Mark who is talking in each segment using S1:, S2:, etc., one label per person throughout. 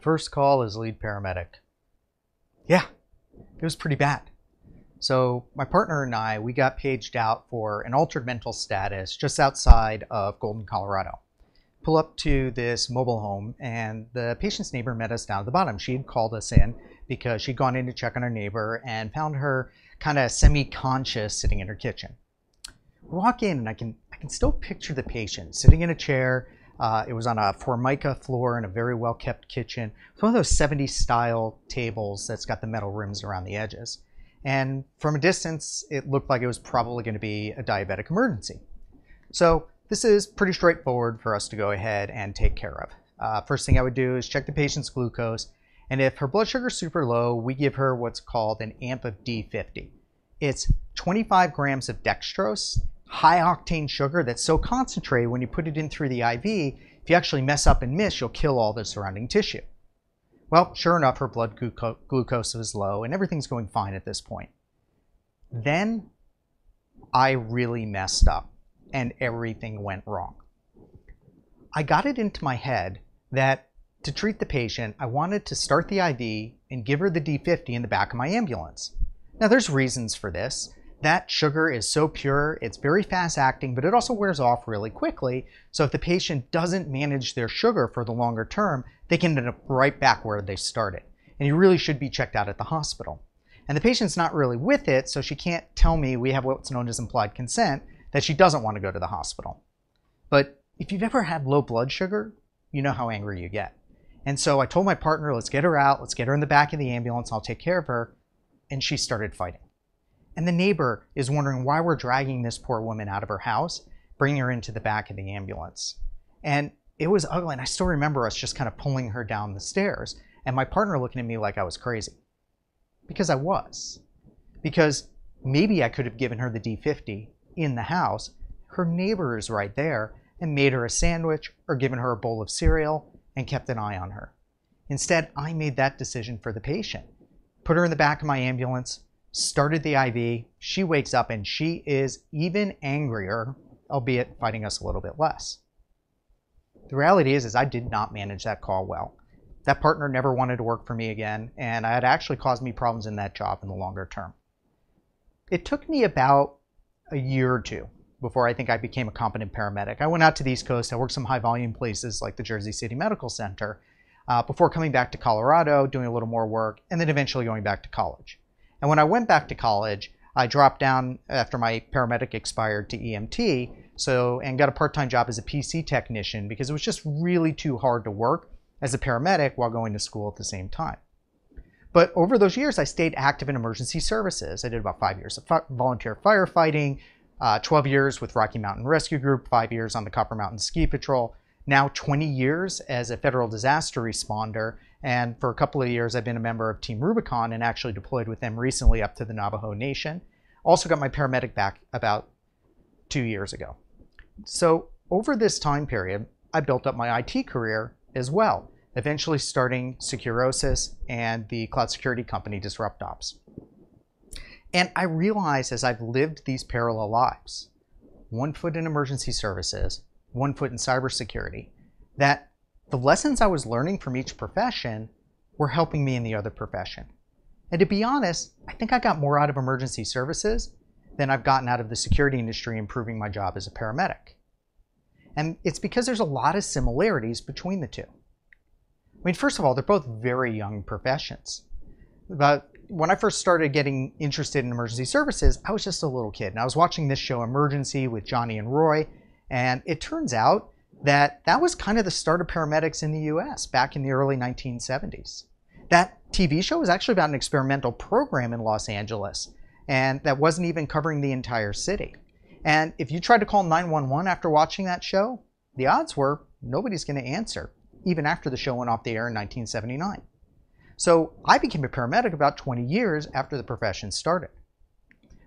S1: first call as lead paramedic. Yeah, it was pretty bad. So my partner and I, we got paged out for an altered mental status just outside of Golden, Colorado. Pull up to this mobile home, and the patient's neighbor met us down at the bottom. She had called us in because she'd gone in to check on her neighbor and found her kind of semi-conscious sitting in her kitchen. We walk in, and I can I can still picture the patient sitting in a chair, uh, it was on a formica floor in a very well kept kitchen. It's one of those 70s style tables that's got the metal rims around the edges. And from a distance, it looked like it was probably going to be a diabetic emergency. So this is pretty straightforward for us to go ahead and take care of. Uh, first thing I would do is check the patient's glucose. And if her blood sugar is super low, we give her what's called an AMP of D50. It's 25 grams of dextrose high octane sugar that's so concentrated when you put it in through the IV, if you actually mess up and miss, you'll kill all the surrounding tissue. Well, sure enough, her blood glucose was low and everything's going fine at this point. Then I really messed up and everything went wrong. I got it into my head that to treat the patient, I wanted to start the IV and give her the D50 in the back of my ambulance. Now, there's reasons for this that sugar is so pure, it's very fast acting, but it also wears off really quickly. So if the patient doesn't manage their sugar for the longer term, they can end up right back where they started. And you really should be checked out at the hospital. And the patient's not really with it, so she can't tell me we have what's known as implied consent that she doesn't want to go to the hospital. But if you've ever had low blood sugar, you know how angry you get. And so I told my partner, let's get her out, let's get her in the back of the ambulance, I'll take care of her. And she started fighting. And the neighbor is wondering why we're dragging this poor woman out of her house, bringing her into the back of the ambulance. And it was ugly. And I still remember us just kind of pulling her down the stairs and my partner looking at me like I was crazy. Because I was. Because maybe I could have given her the D50 in the house. Her neighbor is right there and made her a sandwich or given her a bowl of cereal and kept an eye on her. Instead, I made that decision for the patient. Put her in the back of my ambulance, started the IV. She wakes up and she is even angrier, albeit fighting us a little bit less. The reality is, is I did not manage that call well. That partner never wanted to work for me again, and it actually caused me problems in that job in the longer term. It took me about a year or two before I think I became a competent paramedic. I went out to the East Coast. I worked some high volume places like the Jersey City Medical Center uh, before coming back to Colorado, doing a little more work, and then eventually going back to college. And when I went back to college, I dropped down after my paramedic expired to EMT, so and got a part-time job as a PC technician because it was just really too hard to work as a paramedic while going to school at the same time. But over those years, I stayed active in emergency services. I did about five years of volunteer firefighting, uh, 12 years with Rocky Mountain Rescue Group, five years on the Copper Mountain Ski Patrol, now 20 years as a federal disaster responder, and for a couple of years, I've been a member of Team Rubicon and actually deployed with them recently up to the Navajo Nation. Also got my paramedic back about two years ago. So over this time period, I built up my IT career as well, eventually starting Securosis and the cloud security company DisruptOps. And I realized as I've lived these parallel lives, one foot in emergency services, one foot in cybersecurity, that the lessons I was learning from each profession were helping me in the other profession. And to be honest, I think I got more out of emergency services than I've gotten out of the security industry improving my job as a paramedic. And it's because there's a lot of similarities between the two. I mean, first of all, they're both very young professions. But when I first started getting interested in emergency services, I was just a little kid. And I was watching this show, Emergency, with Johnny and Roy. And it turns out that that was kind of the start of paramedics in the US back in the early 1970s. That TV show was actually about an experimental program in Los Angeles, and that wasn't even covering the entire city. And if you tried to call 911 after watching that show, the odds were nobody's going to answer, even after the show went off the air in 1979. So I became a paramedic about 20 years after the profession started.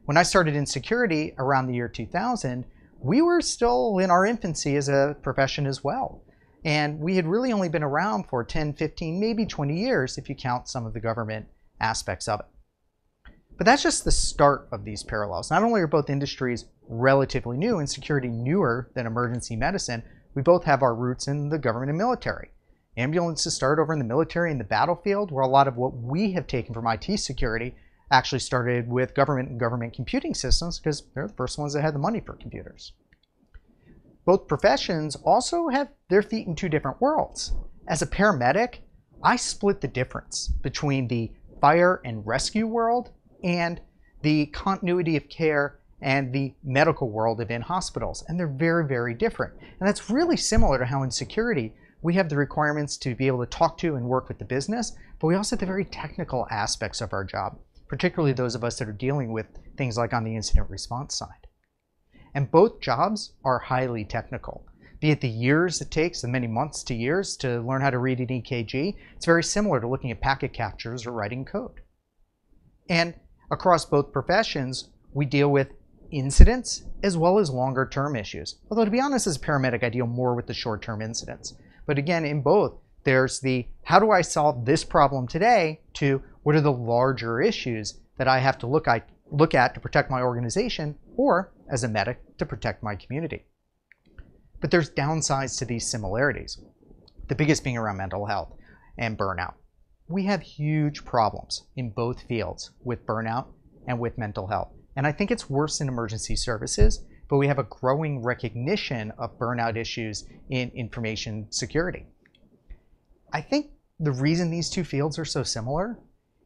S1: When I started in security around the year 2000, we were still in our infancy as a profession as well. And we had really only been around for 10, 15, maybe 20 years if you count some of the government aspects of it. But that's just the start of these parallels. Not only are both industries relatively new and security newer than emergency medicine, we both have our roots in the government and military. Ambulances start over in the military and the battlefield, where a lot of what we have taken from IT security actually started with government and government computing systems because they're the first ones that had the money for computers. Both professions also have their feet in two different worlds. As a paramedic, I split the difference between the fire and rescue world and the continuity of care and the medical world within hospitals. And they're very, very different. And that's really similar to how in security we have the requirements to be able to talk to and work with the business, but we also have the very technical aspects of our job, particularly those of us that are dealing with things like on the incident response side. And both jobs are highly technical. Be it the years it takes, the many months to years to learn how to read an EKG, it's very similar to looking at packet captures or writing code. And across both professions, we deal with incidents as well as longer term issues. Although to be honest, as a paramedic, I deal more with the short term incidents. But again, in both, there's the how do I solve this problem today to what are the larger issues that I have to look at, look at to protect my organization or as a medic to protect my community. But there's downsides to these similarities. The biggest being around mental health and burnout. We have huge problems in both fields with burnout and with mental health. And I think it's worse in emergency services, but we have a growing recognition of burnout issues in information security. I think the reason these two fields are so similar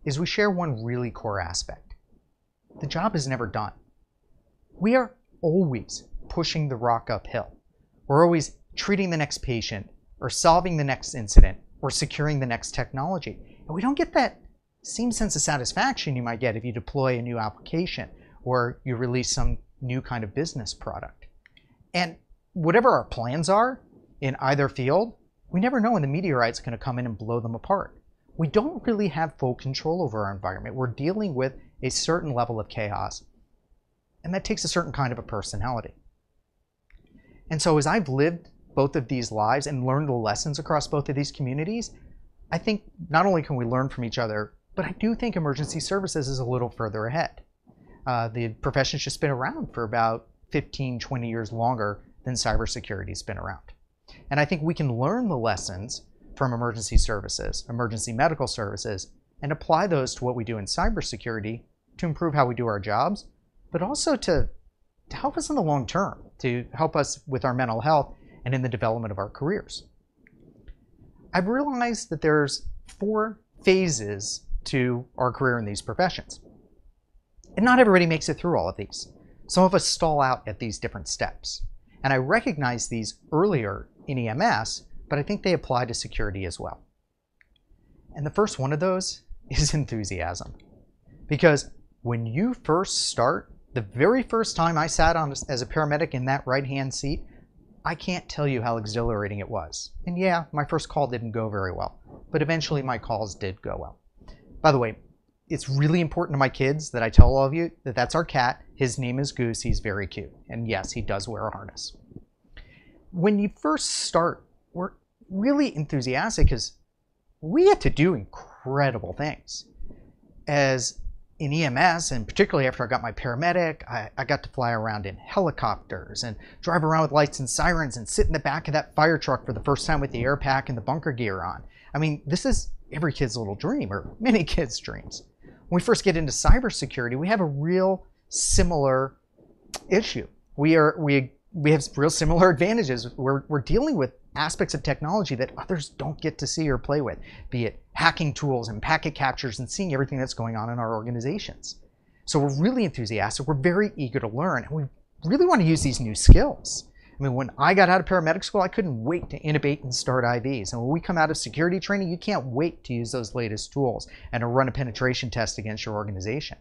S1: is we share one really core aspect. The job is never done. We are always pushing the rock uphill. We're always treating the next patient or solving the next incident or securing the next technology. And we don't get that same sense of satisfaction you might get if you deploy a new application or you release some new kind of business product. And whatever our plans are in either field, we never know when the meteorite's going to come in and blow them apart. We don't really have full control over our environment. We're dealing with a certain level of chaos, and that takes a certain kind of a personality. And so, as I've lived both of these lives and learned the lessons across both of these communities, I think not only can we learn from each other, but I do think emergency services is a little further ahead. Uh, the profession's just been around for about 15, 20 years longer than cybersecurity's been around. And I think we can learn the lessons from emergency services, emergency medical services, and apply those to what we do in cybersecurity to improve how we do our jobs, but also to, to help us in the long term, to help us with our mental health and in the development of our careers. I've realized that there's four phases to our career in these professions. And not everybody makes it through all of these. Some of us stall out at these different steps. And I recognize these earlier in EMS, but I think they apply to security as well. And the first one of those is enthusiasm. Because when you first start, the very first time I sat on as a paramedic in that right hand seat, I can't tell you how exhilarating it was. And yeah, my first call didn't go very well, but eventually my calls did go well. By the way, it's really important to my kids that I tell all of you that that's our cat. His name is Goose. He's very cute. And yes, he does wear a harness. When you first start, we're really enthusiastic because we get to do incredible things. As in EMS, and particularly after I got my paramedic, I, I, got to fly around in helicopters and drive around with lights and sirens and sit in the back of that fire truck for the first time with the air pack and the bunker gear on. I mean, this is every kid's little dream, or many kids' dreams when we first get into cybersecurity, we have a real similar issue. We are we we have real similar advantages. We're we're dealing with aspects of technology that others don't get to see or play with, be it hacking tools and packet captures and seeing everything that's going on in our organizations. So we're really enthusiastic. We're very eager to learn, and we really want to use these new skills. I mean, when I got out of paramedic school, I couldn't wait to intubate and start IVs. And when we come out of security training, you can't wait to use those latest tools and to run a penetration test against your organization.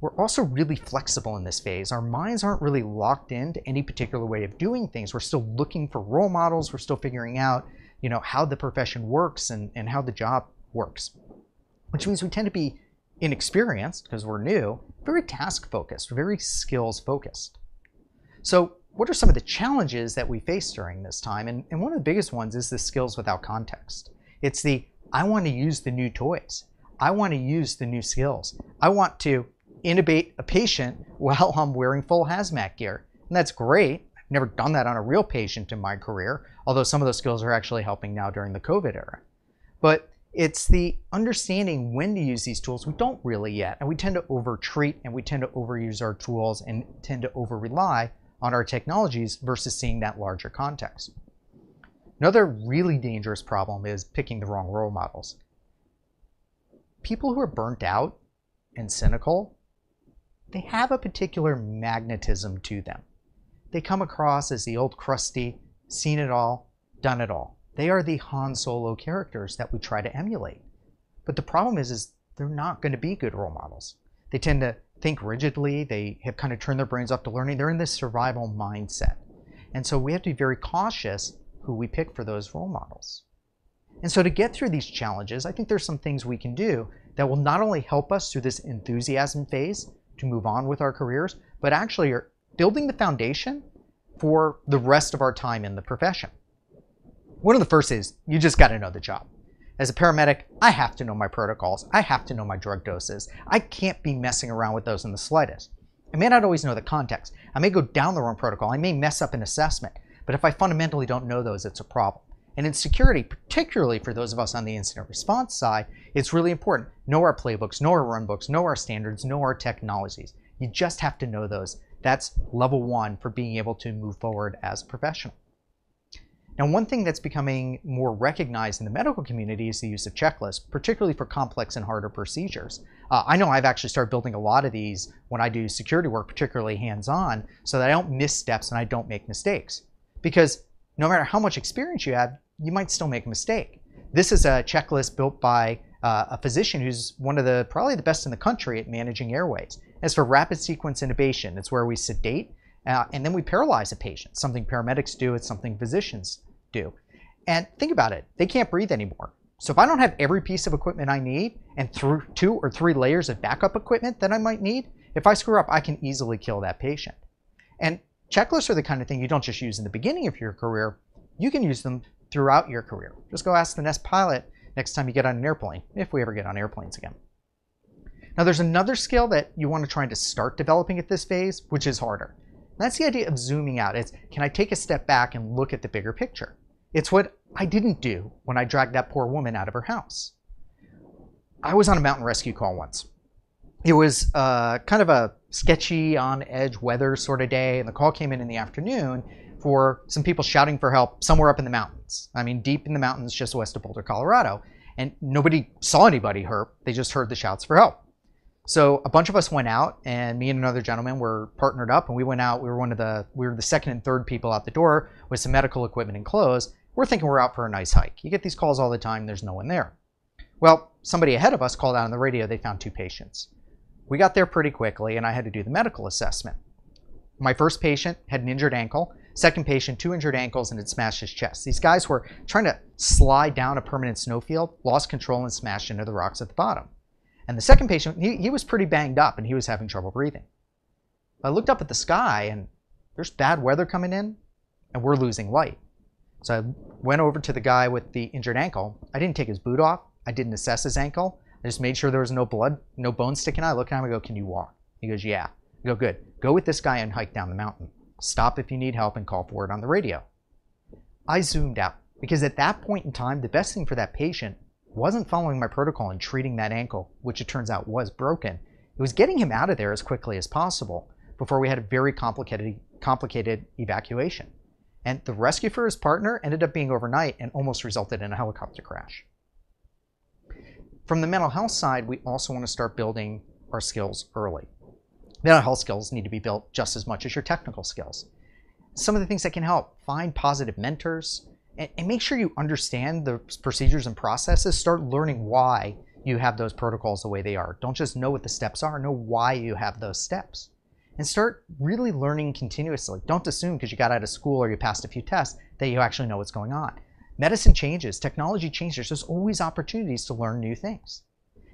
S1: We're also really flexible in this phase. Our minds aren't really locked into any particular way of doing things. We're still looking for role models. We're still figuring out, you know, how the profession works and, and how the job works. Which means we tend to be inexperienced because we're new, very task focused, very skills focused. So what are some of the challenges that we face during this time? And, and one of the biggest ones is the skills without context. It's the, I want to use the new toys. I want to use the new skills. I want to intubate a patient while I'm wearing full hazmat gear. And that's great. I've never done that on a real patient in my career, although some of those skills are actually helping now during the COVID era. But it's the understanding when to use these tools we don't really yet. And we tend to overtreat and we tend to overuse our tools and tend to over rely on our technologies versus seeing that larger context. Another really dangerous problem is picking the wrong role models. People who are burnt out and cynical, they have a particular magnetism to them. They come across as the old crusty, seen it all, done it all. They are the Han Solo characters that we try to emulate. But the problem is, is they're not going to be good role models. They tend to think rigidly. They have kind of turned their brains off to learning. They're in this survival mindset. And so we have to be very cautious who we pick for those role models. And so to get through these challenges, I think there's some things we can do that will not only help us through this enthusiasm phase to move on with our careers, but actually are building the foundation for the rest of our time in the profession. One of the first is you just got to know the job. As a paramedic, I have to know my protocols. I have to know my drug doses. I can't be messing around with those in the slightest. I may not always know the context. I may go down the wrong protocol. I may mess up an assessment. But if I fundamentally don't know those, it's a problem. And in security, particularly for those of us on the incident response side, it's really important. Know our playbooks, know our runbooks, know our standards, know our technologies. You just have to know those. That's level one for being able to move forward as a professional. Now, one thing that's becoming more recognized in the medical community is the use of checklists, particularly for complex and harder procedures. Uh, I know I've actually started building a lot of these when I do security work, particularly hands-on, so that I don't miss steps and I don't make mistakes. Because no matter how much experience you have, you might still make a mistake. This is a checklist built by uh, a physician who's one of the probably the best in the country at managing airways. As for rapid sequence intubation, it's where we sedate uh, and then we paralyze a patient. Something paramedics do, it's something physicians do. And think about it, they can't breathe anymore. So if I don't have every piece of equipment I need and through two or three layers of backup equipment that I might need, if I screw up, I can easily kill that patient. And checklists are the kind of thing you don't just use in the beginning of your career, you can use them throughout your career. Just go ask the next pilot next time you get on an airplane, if we ever get on airplanes again. Now there's another skill that you want to try to start developing at this phase, which is harder. That's the idea of zooming out. It's can I take a step back and look at the bigger picture? It's what I didn't do when I dragged that poor woman out of her house. I was on a mountain rescue call once. It was uh, kind of a sketchy, on edge weather sort of day, and the call came in in the afternoon for some people shouting for help somewhere up in the mountains. I mean, deep in the mountains just west of Boulder, Colorado. And nobody saw anybody hurt, they just heard the shouts for help. So a bunch of us went out, and me and another gentleman were partnered up, and we went out. We were one of the we were the second and third people out the door with some medical equipment and clothes. We're thinking we're out for a nice hike. You get these calls all the time. There's no one there. Well, somebody ahead of us called out on the radio. They found two patients. We got there pretty quickly, and I had to do the medical assessment. My first patient had an injured ankle. Second patient, two injured ankles, and had smashed his chest. These guys were trying to slide down a permanent snowfield, lost control, and smashed into the rocks at the bottom. And the second patient, he, he was pretty banged up and he was having trouble breathing. I looked up at the sky and there's bad weather coming in and we're losing light. So I went over to the guy with the injured ankle. I didn't take his boot off. I didn't assess his ankle. I just made sure there was no blood, no bone sticking out. I look at him, I go, Can you walk? He goes, Yeah. I go, Good. Go with this guy and hike down the mountain. Stop if you need help and call for it on the radio. I zoomed out because at that point in time, the best thing for that patient wasn't following my protocol and treating that ankle, which it turns out was broken. It was getting him out of there as quickly as possible before we had a very complicated, complicated evacuation. And the rescue for his partner ended up being overnight and almost resulted in a helicopter crash. From the mental health side, we also want to start building our skills early. Mental health skills need to be built just as much as your technical skills. Some of the things that can help find positive mentors, and, and make sure you understand the procedures and processes. Start learning why you have those protocols the way they are. Don't just know what the steps are, know why you have those steps. And start really learning continuously. Don't assume because you got out of school or you passed a few tests that you actually know what's going on. Medicine changes, technology changes. There's always opportunities to learn new things.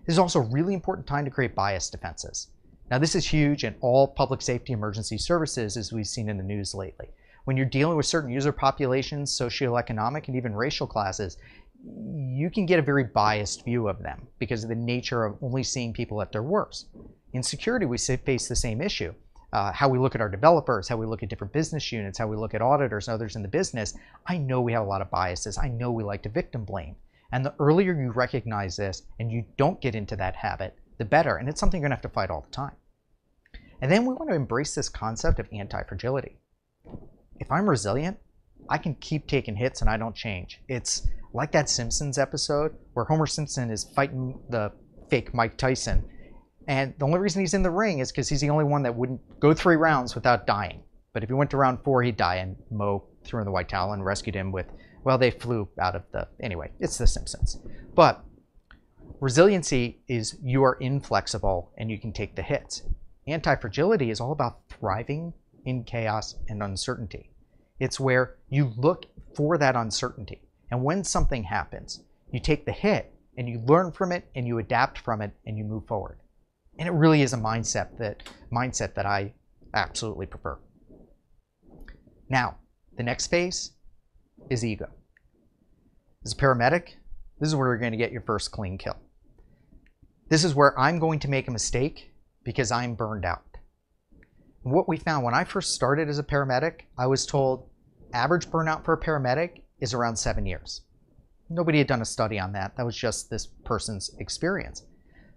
S1: This is also a really important time to create bias defenses. Now, this is huge in all public safety emergency services, as we've seen in the news lately when you're dealing with certain user populations, socioeconomic, and even racial classes, you can get a very biased view of them because of the nature of only seeing people at their worst. In security, we face the same issue. uh, how we look at our developers, how we look at different business units, how we look at auditors and others in the business, I know we have a lot of biases. I know we like to victim blame. And the earlier you recognize this and you don't get into that habit, the better. And it's something you're going to have to fight all the time. And then we want to embrace this concept of anti fragility. If I'm resilient, I can keep taking hits and I don't change. It's like that Simpsons episode where Homer Simpson is fighting the fake Mike Tyson. And the only reason he's in the ring is because he's the only one that wouldn't go three rounds without dying. But if he went to round four, he'd die. And Moe threw in the white towel and rescued him with, well, they flew out of the. Anyway, it's The Simpsons. But resiliency is you are inflexible and you can take the hits. Anti fragility is all about thriving in chaos and uncertainty. It's where you look for that uncertainty. And when something happens, you take the hit and you learn from it and you adapt from it and you move forward. And it really is a mindset that mindset that I absolutely prefer. Now, the next phase is ego. As a paramedic, this is where you're going to get your first clean kill. This is where I'm going to make a mistake because I'm burned out. What we found when I first started as a paramedic, I was told average burnout for a paramedic is around seven years. Nobody had done a study on that. That was just this person's experience.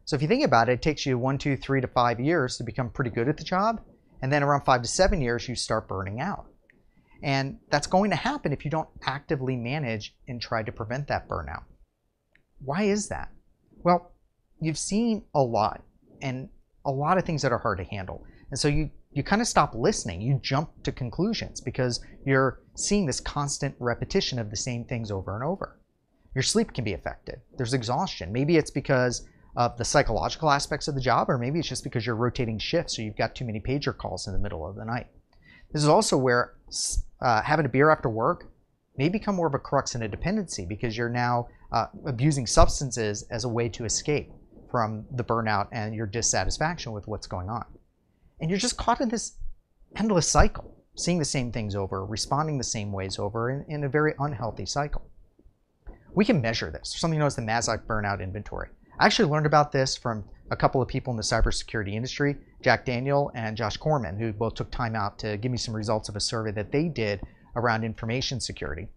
S1: So if you think about it, it takes you one, two, three to five years to become pretty good at the job. And then around five to seven years, you start burning out. And that's going to happen if you don't actively manage and try to prevent that burnout. Why is that? Well, you've seen a lot and a lot of things that are hard to handle. And so you you kind of stop listening. You jump to conclusions because you're seeing this constant repetition of the same things over and over. Your sleep can be affected. There's exhaustion. Maybe it's because of the psychological aspects of the job, or maybe it's just because you're rotating shifts, so you've got too many pager calls in the middle of the night. This is also where uh, having a beer after work may become more of a crux and a dependency because you're now uh, abusing substances as a way to escape from the burnout and your dissatisfaction with what's going on. And you're just caught in this endless cycle, seeing the same things over, responding the same ways over in, in a very unhealthy cycle. We can measure this. Something known as the Maslach burnout inventory. I actually learned about this from a couple of people in the cybersecurity industry, Jack Daniel and Josh Corman, who both took time out to give me some results of a survey that they did around information security.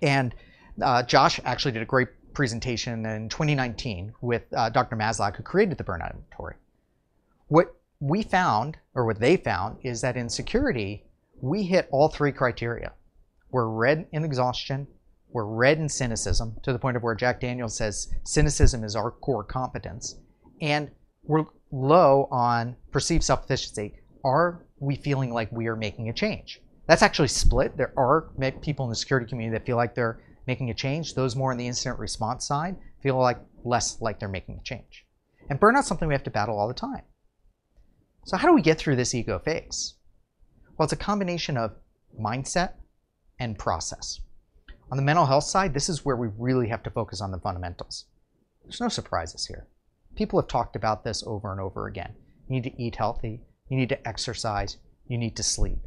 S1: And uh, Josh actually did a great presentation in 2019 with uh, Dr. Maslach, who created the burnout inventory. What we found, or what they found, is that in security, we hit all three criteria. We're red in exhaustion, we're red in cynicism, to the point of where Jack Daniels says cynicism is our core competence, and we're low on perceived self-efficacy. Are we feeling like we are making a change? That's actually split. There are people in the security community that feel like they're making a change. Those more on the incident response side feel like less like they're making a change. And burnout's something we have to battle all the time. So how do we get through this ego phase? Well, it's a combination of mindset and process. On the mental health side, this is where we really have to focus on the fundamentals. There's no surprises here. People have talked about this over and over again. You need to eat healthy, you need to exercise, you need to sleep.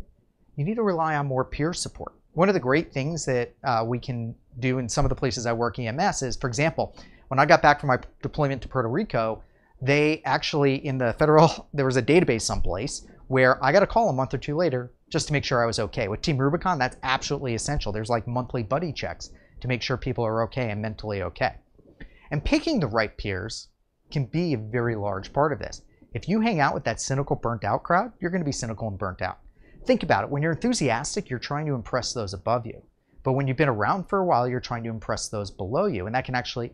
S1: You need to rely on more peer support. One of the great things that uh, we can do in some of the places I work EMS is, for example, when I got back from my deployment to Puerto Rico, they actually in the federal there was a database someplace where I got a call a month or two later just to make sure I was okay. With Team Rubicon, that's absolutely essential. There's like monthly buddy checks to make sure people are okay and mentally okay. And picking the right peers can be a very large part of this. If you hang out with that cynical, burnt out crowd, you're going to be cynical and burnt out. Think about it. When you're enthusiastic, you're trying to impress those above you. But when you've been around for a while, you're trying to impress those below you. And that can actually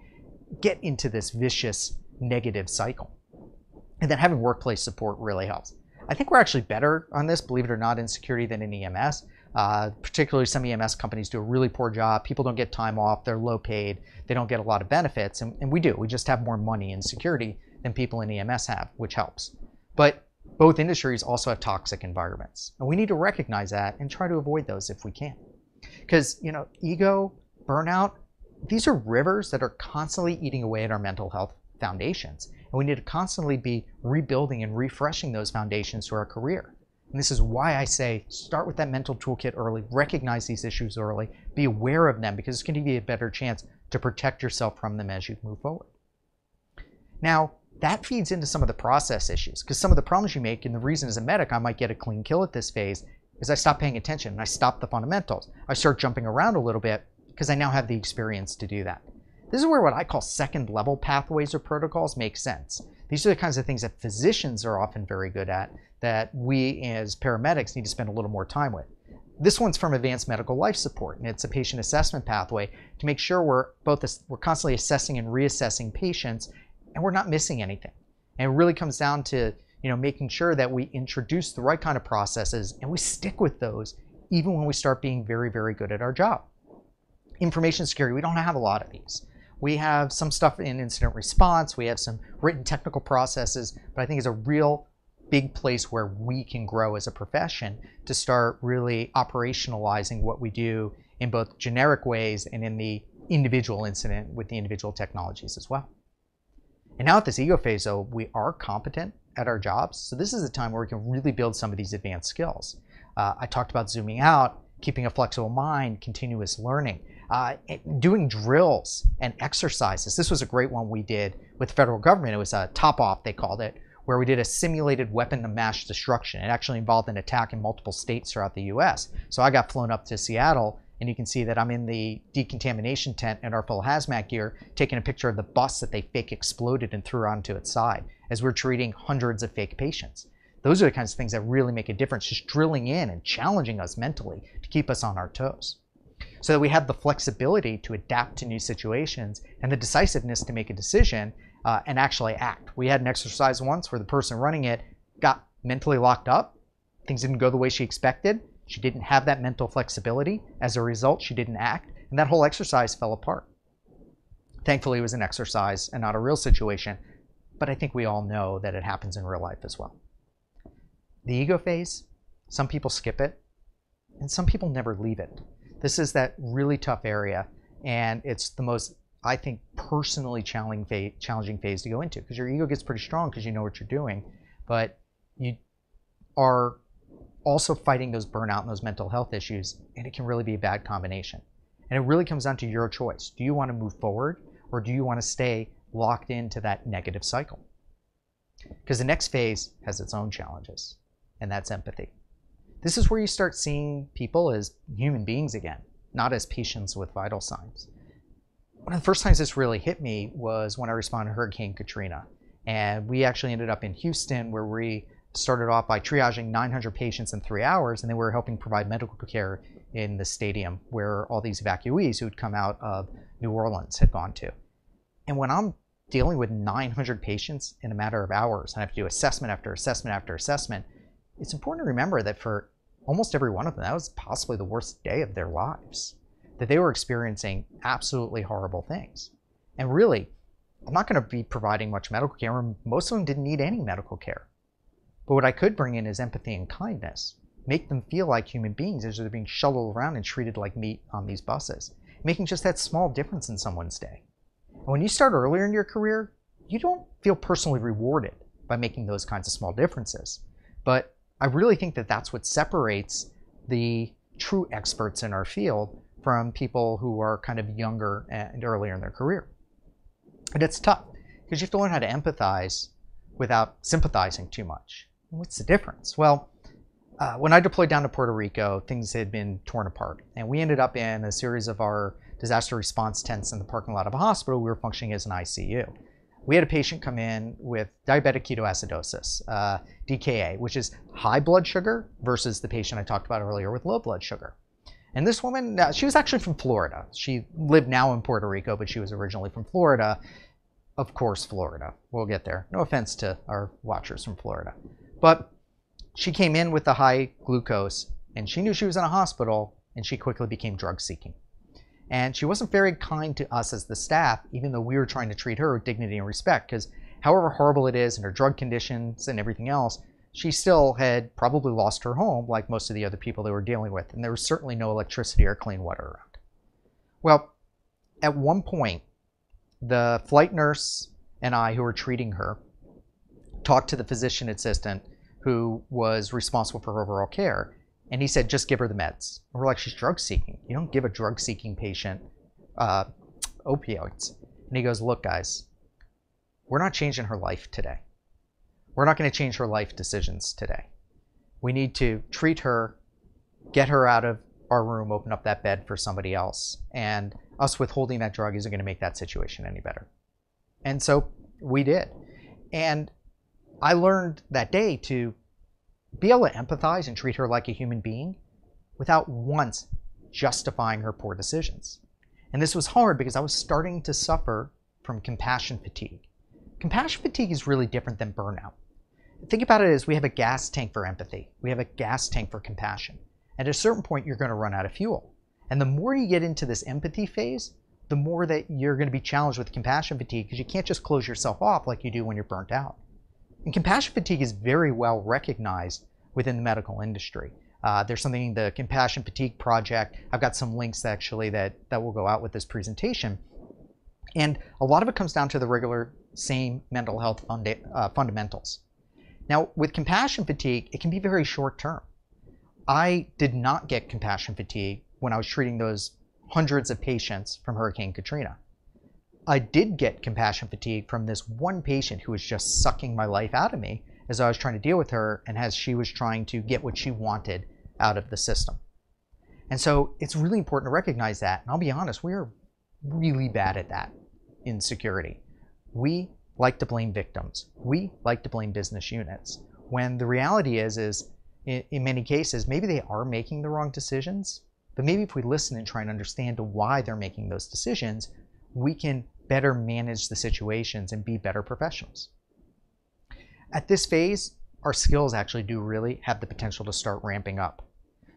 S1: get into this vicious negative cycle. And then having workplace support really helps. I think we're actually better on this, believe it or not, in security than in EMS. Uh, particularly some EMS companies do a really poor job. People don't get time off, they're low paid, they don't get a lot of benefits, and, and we do. We just have more money in security than people in EMS have, which helps. But both industries also have toxic environments. And we need to recognize that and try to avoid those if we can. Because, you know, ego, burnout, these are rivers that are constantly eating away at our mental health foundations. And we need to constantly be rebuilding and refreshing those foundations through our career. And this is why I say start with that mental toolkit early, recognize these issues early, be aware of them because it's going to give you a better chance to protect yourself from them as you move forward. Now, that feeds into some of the process issues because some of the problems you make and the reason as a medic I might get a clean kill at this phase is I stop paying attention and I stop the fundamentals. I start jumping around a little bit because I now have the experience to do that. This is where what I call second level pathways or protocols make sense. These are the kinds of things that physicians are often very good at that we as paramedics need to spend a little more time with. This one's from Advanced Medical Life Support, and it's a patient assessment pathway to make sure we're both we're constantly assessing and reassessing patients, and we're not missing anything. And it really comes down to you know making sure that we introduce the right kind of processes and we stick with those even when we start being very very good at our job. Information security, we don't have a lot of these. We have some stuff in incident response, we have some written technical processes, but I think it's a real big place where we can grow as a profession to start really operationalizing what we do in both generic ways and in the individual incident with the individual technologies as well. And now at this ego phase, though, we are competent at our jobs. So this is a time where we can really build some of these advanced skills. Uh, I talked about zooming out, keeping a flexible mind, continuous learning, uh, doing drills and exercises. This was a great one we did with the federal government. It was a TOPOFF, they called it, where we did a simulated weapon of mass destruction. It actually involved an attack in multiple states throughout the US. So I got flown up to Seattle, and you can see that I'm in the decontamination tent in our full hazmat gear, taking a picture of the bus that they fake exploded and threw onto its side as we're treating hundreds of fake patients. Those are the kinds of things that really make a difference, just drilling in and challenging us mentally to keep us on our toes. So that we have the flexibility to adapt to new situations and the decisiveness to make a decision uh, and actually act. We had an exercise once where the person running it got mentally locked up. Things didn't go the way she expected. She didn't have that mental flexibility. As a result, she didn't act, and that whole exercise fell apart. Thankfully, it was an exercise and not a real situation, but I think we all know that it happens in real life as well. The ego phase, some people skip it, and some people never leave it. This is that really tough area, and it's the most I think, personally challenging phase, challenging phase to go into because your ego gets pretty strong because you know what you're doing, but you are also fighting those burnout and those mental health issues, and it can really be a bad combination. And it really comes down to your choice. Do you want to move forward or do you want to stay locked into that negative cycle? Because the next phase has its own challenges, and that's empathy. This is where you start seeing people as human beings again, not as patients with vital signs one of the first times this really hit me was when I responded to Hurricane Katrina. And we actually ended up in Houston where we started off by triaging 900 patients in three hours, and then we were helping provide medical care in the stadium where all these evacuees who'd come out of New Orleans had gone to. And when I'm dealing with 900 patients in a matter of hours, and I have to do assessment after assessment after assessment, it's important to remember that for almost every one of them, that was possibly the worst day of their lives that they were experiencing absolutely horrible things. And really, I'm not going to be providing much medical care. Most of them didn't need any medical care. But what I could bring in is empathy and kindness. Make them feel like human beings as they're being shuttled around and treated like meat on these buses. Making just that small difference in someone's day. And when you start earlier in your career, you don't feel personally rewarded by making those kinds of small differences. But I really think that that's what separates the true experts in our field from people who are kind of younger and earlier in their career. And it's tough because you have to learn how to empathize without sympathizing too much. What's the difference? Well, uh, when I deployed down to Puerto Rico, things had been torn apart. And we ended up in a series of our disaster response tents in the parking lot of a hospital. We were functioning as an ICU. We had a patient come in with diabetic ketoacidosis, uh, DKA, which is high blood sugar versus the patient I talked about earlier with low blood sugar. And this woman, uh, she was actually from Florida. She lived now in Puerto Rico, but she was originally from Florida. Of course, Florida. We'll get there. No offense to our watchers from Florida. But she came in with the high glucose, and she knew she was in a hospital, and she quickly became drug seeking. And she wasn't very kind to us as the staff, even though we were trying to treat her with dignity and respect, because however horrible it is and her drug conditions and everything else, she still had probably lost her home like most of the other people they were dealing with, and there was certainly no electricity or clean water around. Well, at one point, the flight nurse and I, who were treating her, talked to the physician assistant who was responsible for overall care, and he said, just give her the meds. And we're like, she's drug seeking. You don't give a drug seeking patient uh, opioids. And he goes, look, guys, we're not changing her life today. We're not going to change her life decisions today. We need to treat her, get her out of our room, open up that bed for somebody else. And us withholding that drug isn't going to make that situation any better. And so we did. And I learned that day to be able to empathize and treat her like a human being without once justifying her poor decisions. And this was hard because I was starting to suffer from compassion fatigue. Compassion fatigue is really different than burnout. Think about it as we have a gas tank for empathy, we have a gas tank for compassion. At a certain point, you're going to run out of fuel. And the more you get into this empathy phase, the more that you're going to be challenged with compassion fatigue because you can't just close yourself off like you do when you're burnt out. And compassion fatigue is very well recognized within the medical industry. Uh, there's something the Compassion Fatigue Project. I've got some links actually that that will go out with this presentation, and a lot of it comes down to the regular same mental health funda- uh, fundamentals. Now, with compassion fatigue, it can be very short term. I did not get compassion fatigue when I was treating those hundreds of patients from Hurricane Katrina. I did get compassion fatigue from this one patient who was just sucking my life out of me as I was trying to deal with her and as she was trying to get what she wanted out of the system. And so it's really important to recognize that. And I'll be honest, we are really bad at that in security. We like to blame victims. We like to blame business units. When the reality is, is in, in many cases, maybe they are making the wrong decisions, but maybe if we listen and try and understand why they're making those decisions, we can better manage the situations and be better professionals. At this phase, our skills actually do really have the potential to start ramping up.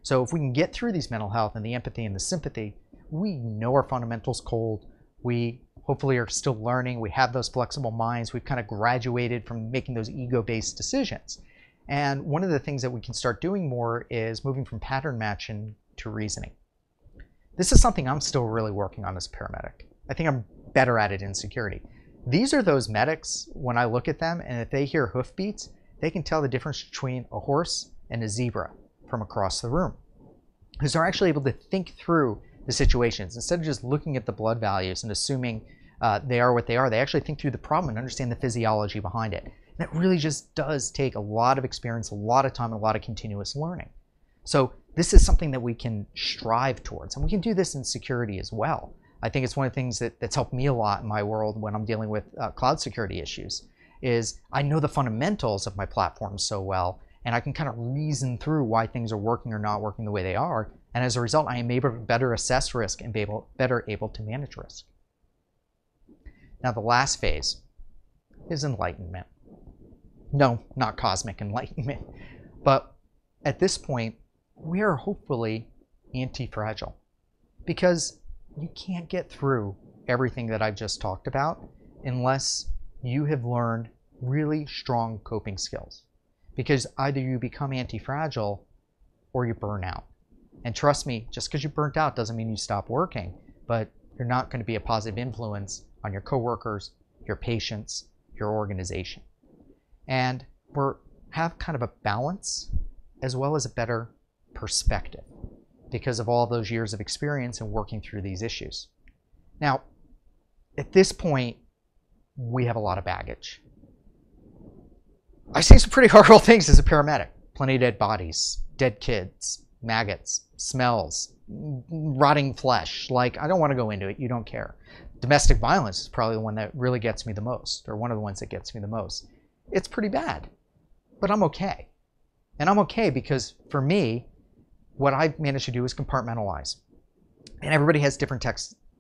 S1: So if we can get through these mental health and the empathy and the sympathy, we know our fundamentals cold. We hopefully are still learning. We have those flexible minds. We've kind of graduated from making those ego-based decisions. And one of the things that we can start doing more is moving from pattern matching to reasoning. This is something I'm still really working on as a paramedic. I think I'm better at it in security. These are those medics when I look at them, and if they hear hoofbeats, they can tell the difference between a horse and a zebra from across the room. Because they're actually able to think through the situations instead of just looking at the blood values and assuming uh, they are what they are. They actually think through the problem and understand the physiology behind it. And that really just does take a lot of experience, a lot of time, and a lot of continuous learning. So this is something that we can strive towards, and we can do this in security as well. I think it's one of the things that, that's helped me a lot in my world when I'm dealing with uh, cloud security issues is I know the fundamentals of my platform so well, and I can kind of reason through why things are working or not working the way they are. And as a result, I am able to better assess risk and be able, better able to manage risk. Now, the last phase is enlightenment. No, not cosmic enlightenment. But at this point, we are hopefully anti fragile because you can't get through everything that I've just talked about unless you have learned really strong coping skills. Because either you become anti fragile or you burn out. And trust me, just because you burnt out doesn't mean you stop working, but you're not going to be a positive influence on your coworkers, your patients, your organization. And we're have kind of a balance as well as a better perspective because of all those years of experience and working through these issues. Now, at this point, we have a lot of baggage. I see some pretty horrible things as a paramedic. Plenty of dead bodies, dead kids, maggots, smells, rotting flesh. Like, I don't want to go into it. You don't care. Domestic violence is probably the one that really gets me the most, or one of the ones that gets me the most. It's pretty bad, but I'm okay. And I'm okay because for me, what I've managed to do is compartmentalize. And everybody has different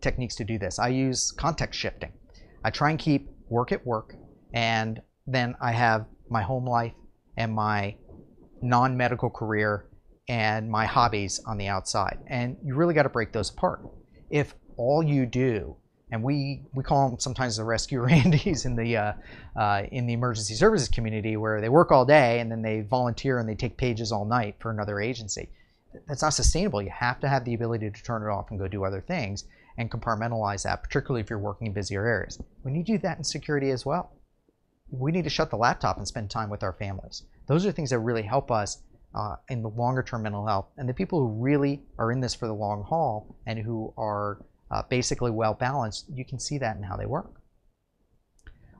S1: techniques to do this. I use context shifting. I try and keep work at work, and then I have my home life and my non medical career and my hobbies on the outside. And you really got to break those apart. If all you do, and we, we call them sometimes the rescue randies in the uh, uh, in the emergency services community, where they work all day and then they volunteer and they take pages all night for another agency. That's not sustainable. You have to have the ability to turn it off and go do other things and compartmentalize that, particularly if you're working in busier areas. We need to do that in security as well. We need to shut the laptop and spend time with our families. Those are things that really help us uh, in the longer term mental health. And the people who really are in this for the long haul and who are uh, basically well balanced, you can see that in how they work.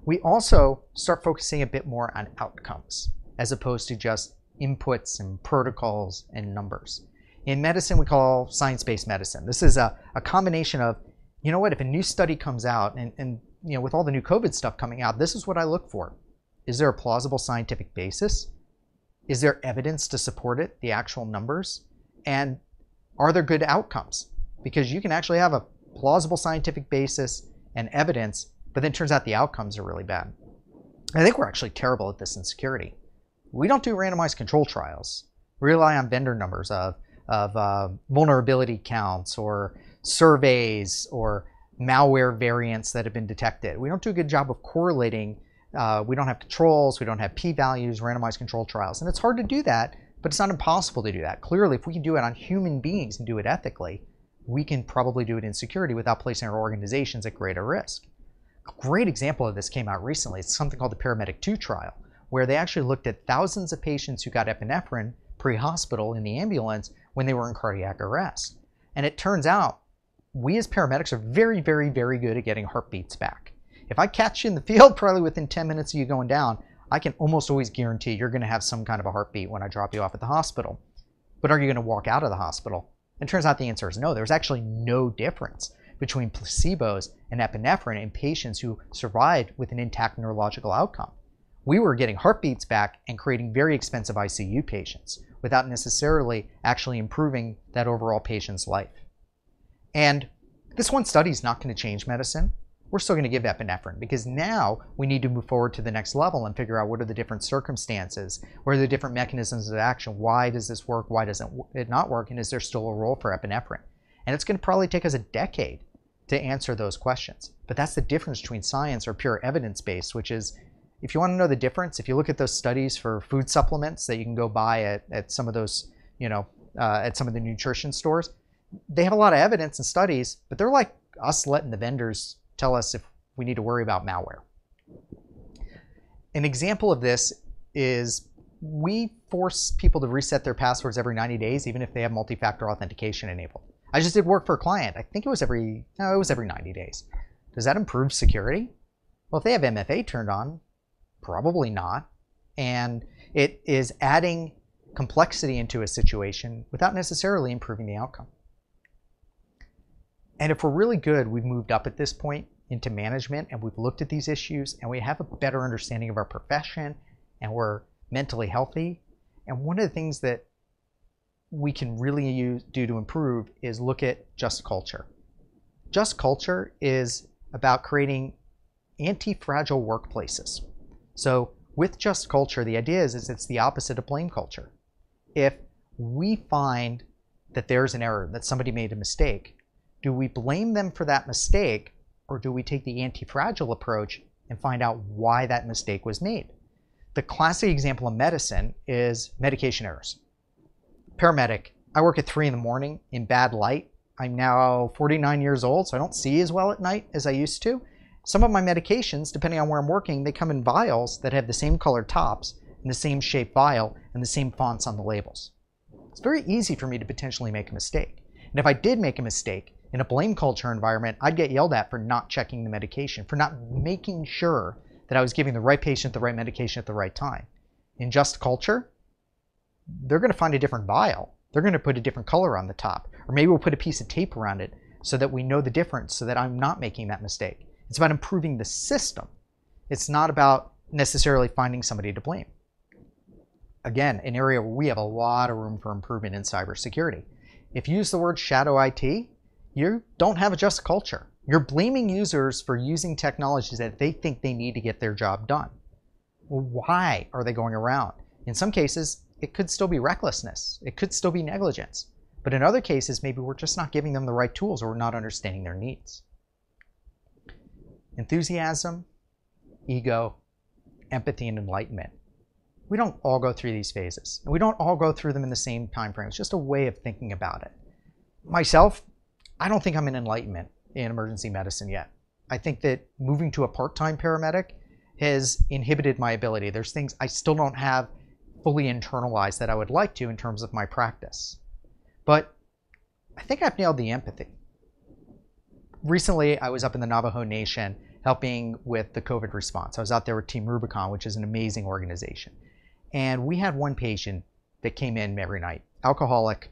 S1: we also start focusing a bit more on outcomes as opposed to just inputs and protocols and numbers. In medicine, we call science-based medicine. This is a, a combination of, you know what, if a new study comes out and, and you know, with all the new COVID stuff coming out, this is what I look for. Is there a plausible scientific basis? Is there evidence to support it, the actual numbers? And are there good outcomes? Because you can actually have a plausible scientific basis and evidence, but then turns out the outcomes are really bad. I think we're actually terrible at this in security. We don't do randomized control trials. We rely on vendor numbers of, of uh, vulnerability counts or surveys or malware variants that have been detected. We don't do a good job of correlating. Uh, we don't have controls. We don't have p-values, randomized control trials. And it's hard to do that, but it's not impossible to do that. Clearly, if we can do it on human beings and do it ethically, we can probably do it in security without placing our organizations at greater risk. A great example of this came out recently. It's something called the Paramedic 2 trial, where they actually looked at thousands of patients who got epinephrine pre-hospital in the ambulance when they were in cardiac arrest. And it turns out we as paramedics are very, very, very good at getting heartbeats back. If I catch you in the field, probably within 10 minutes of you going down, I can almost always guarantee you're going to have some kind of a heartbeat when I drop you off at the hospital. But are you going to walk out of the hospital? And turns out the answer is no. There's actually no difference between placebos and epinephrine in patients who survived with an intact neurological outcome. We were getting heartbeats back and creating very expensive ICU patients without necessarily actually improving that overall patient's life. And this one study is not going to change medicine. We're still going to give epinephrine because now we need to move forward to the next level and figure out what are the different circumstances, what are the different mechanisms of action, why does this work, why doesn't it not work, and is there still a role for epinephrine? And it's going to probably take us a decade to answer those questions. But that's the difference between science or pure evidence based, which is if you want to know the difference, if you look at those studies for food supplements that you can go buy at, at some of those, you know, uh, at some of the nutrition stores, they have a lot of evidence and studies, but they're like us letting the vendors tell us if we need to worry about malware. An example of this is we force people to reset their passwords every 90 days, even if they have multi-factor authentication enabled. I just did work for a client. I think it was every, no, it was every 90 days. Does that improve security? Well, if they have MFA turned on, probably not. And it is adding complexity into a situation without necessarily improving the outcome. And if we're really good, we've moved up at this point into management and we've looked at these issues and we have a better understanding of our profession and we're mentally healthy. And one of the things that we can really use, do to improve is look at just culture. Just culture is about creating anti-fragile workplaces. So with just culture, the idea is, is it's the opposite of blame culture. If we find that there's an error, that somebody made a mistake, do we blame them for that mistake or do we take the anti-fragile approach and find out why that mistake was made? The classic example of medicine is medication errors. Paramedic, I work at 3 in the morning in bad light. I'm now 49 years old, so I don't see as well at night as I used to. Some of my medications, depending on where I'm working, they come in vials that have the same color tops and the same shape vial and the same fonts on the labels. It's very easy for me to potentially make a mistake. And if I did make a mistake, in a blame culture environment, I'd get yelled at for not checking the medication, for not making sure that I was giving the right patient the right medication at the right time. In just culture, they're going to find a different vial. They're going to put a different color on the top. Or maybe we'll put a piece of tape around it so that we know the difference so that I'm not making that mistake. It's about improving the system. It's not about necessarily finding somebody to blame. Again, an area where we have a lot of room for improvement in cybersecurity. If you use the word shadow IT, you don't have a just culture. You're blaming users for using technologies that they think they need to get their job done. Why are they going around? In some cases, it could still be recklessness. It could still be negligence. But in other cases, maybe we're just not giving them the right tools or we're not understanding their needs. Enthusiasm, ego, empathy, and enlightenment. We don't all go through these phases. And we don't all go through them in the same time frame. It's just a way of thinking about it. Myself, I don't think I'm in enlightenment in emergency medicine yet. I think that moving to a part-time paramedic has inhibited my ability. There's things I still don't have fully internalized that I would like to in terms of my practice. But I think I've nailed the empathy. Recently, I was up in the Navajo Nation helping with the COVID response. I was out there with Team Rubicon, which is an amazing organization. And we had one patient that came in every night, alcoholic.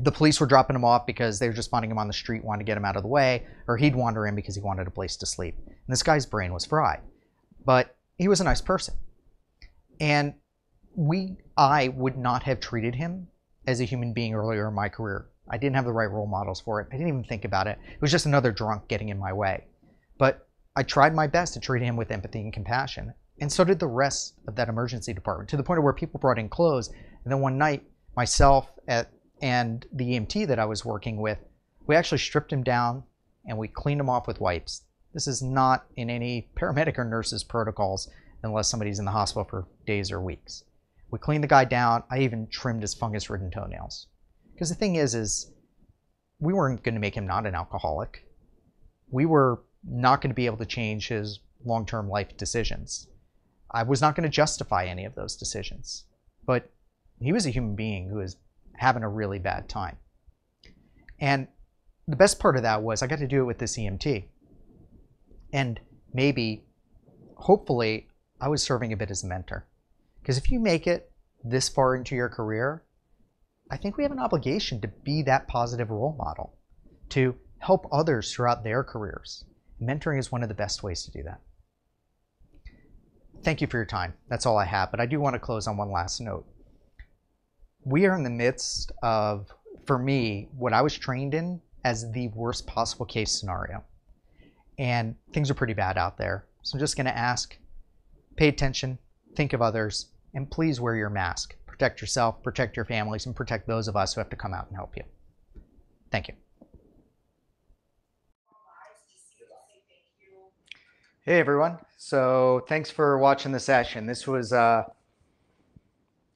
S1: The police were dropping him off because they were just finding him on the street, wanting to get him out of the way, or he'd wander in because he wanted a place to sleep. And this guy's brain was fried. But he was a nice person. And we, I would not have treated him as a human being earlier in my career. I didn't have the right role models for it. I didn't even think about it. It was just another drunk getting in my way. But I tried my best to treat him with empathy and compassion. And so did the rest of that emergency department to the point of where people brought in clothes. And then one night, myself at, and the EMT that I was working with, we actually stripped him down and we cleaned him off with wipes. This is not in any paramedic or nurse's protocols unless somebody's in the hospital for days or weeks. We cleaned the guy down. I even trimmed his fungus-ridden toenails. Because the thing is, is we weren't going to make him not an alcoholic. We were not going to be able to change his long-term life decisions. I was not going to justify any of those decisions. But he was a human being who was having a really bad time. And the best part of that was I got to do it with this EMT. And maybe, hopefully, I was serving a bit as a mentor. Because if you make it this far into your career, I think we have an obligation to be that positive role model, to help others throughout their careers. Mentoring is one of the best ways to do that. Thank you for your time. That's all I have. But I do want to close on one last note. We are in the midst of, for me, what I was trained in as the worst possible case scenario. And things are pretty bad out there. So I'm just going to ask pay attention, think of others, and please wear your mask. Protect yourself, protect your families, and protect those of us who have to come out and help you. Thank you. Hey everyone. So thanks for watching the session. This was uh,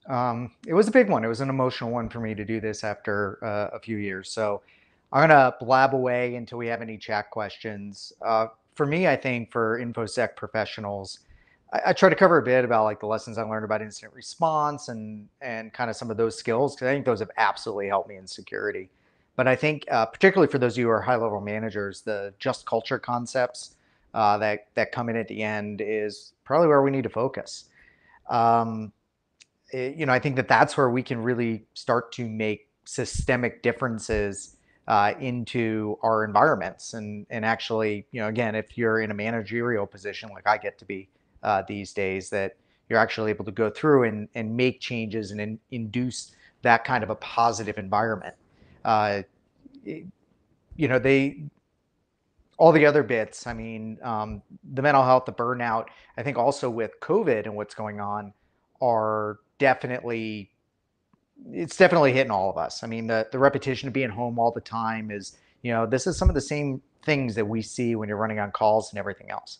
S1: um, it was a big one. It was an emotional one for me to do this after uh, a few years. So I'm gonna blab away until we have any chat questions. Uh, for me, I think for infosec professionals, I, I, try to cover a bit about like the lessons I learned about incident response and and kind of some of those skills because I think those have absolutely helped me in security. But I think uh, particularly for those of you who are high level managers, the just culture concepts uh, that that come in at the end is probably where we need to focus. Um, it, eh, you know, I think that that's where we can really start to make systemic differences uh, into our environments, and and actually, you know, again, if you're in a managerial position like I get to be uh, these days, that you're actually able to go through and and make changes and in, induce that kind of a positive environment. Uh, it, you know, they all the other bits, I mean, um, the mental health, the burnout, I think also with COVID and what's going on are definitely, it's definitely hitting all of us. I mean, the, the repetition of being home all the time is, you know, this is some of the same things that we see when you're running on calls and everything else.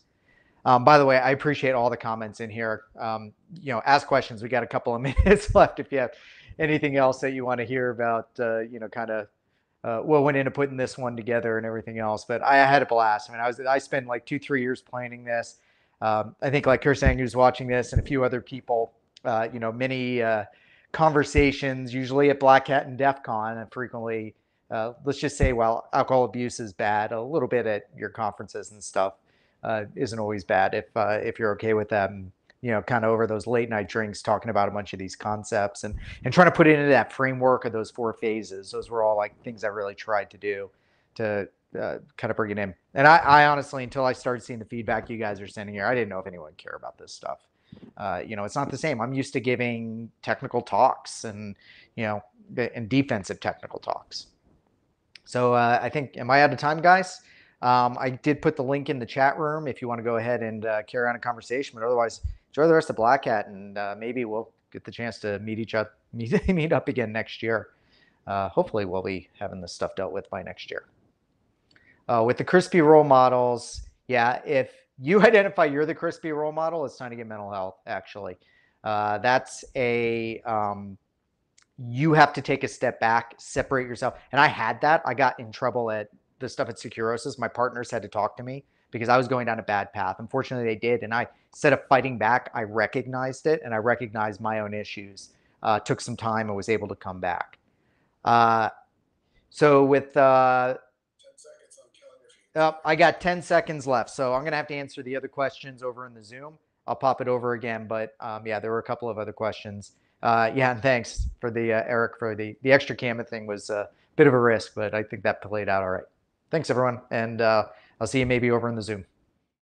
S1: Um, by the way, I appreciate all the comments in here. Um, you know, ask questions. We got a couple of minutes left. If you have anything else that you want to hear about, uh, you know, kind of uh, what went into putting this one together and everything else. But I had a blast. I mean, I was I spent like two three years planning this. Um, I think like Kirsang who's watching this and a few other people, uh, you know, many uh, conversations usually at Black Hat and DEF CON and frequently. Uh, let's just say, while alcohol abuse is bad, a little bit at your conferences and stuff uh, isn't always bad if uh, if you're okay with them you know, kind of over those late night drinks, talking about a bunch of these concepts and and trying to put it into that framework of those four phases. Those were all like things I really tried to do to uh, kind of bring it in. And I, I, honestly, until I started seeing the feedback you guys are sending here, I didn't know if anyone cared about this stuff. Uh, you know, it's not the same. I'm used to giving technical talks and you know, and defensive technical talks. So uh, I think, am I out of time, guys? Um, I did put the link in the chat room if you want to go ahead and uh, carry on a conversation. But otherwise, enjoy the rest of Black Hat, and uh, maybe we'll get the chance to meet each other, meet, meet up again next year. Uh, hopefully, we'll be having this stuff dealt with by next year. Uh, with the crispy role models, yeah, if you identify you're the crispy role model, it's time to get mental health. Actually, uh, that's a um, you have to take a step back, separate yourself. And I had that. I got in trouble at the stuff at Securosis. My partners had to talk to me because I was going down a bad path. Unfortunately, they did. And I, instead of fighting back, I recognized it and I recognized my own issues. Uh, took some time and was able to come back. Uh, so with uh, Uh, I got 10 seconds left, so I'm going to have to answer the other questions over in the Zoom. I'll pop it over again, but um, yeah, there were a couple of other questions. Uh, yeah, and thanks for the uh, Eric for the the extra camera thing was a bit of a risk, but I think that played out all right. Thanks everyone, and uh, I'll see you maybe over in the Zoom.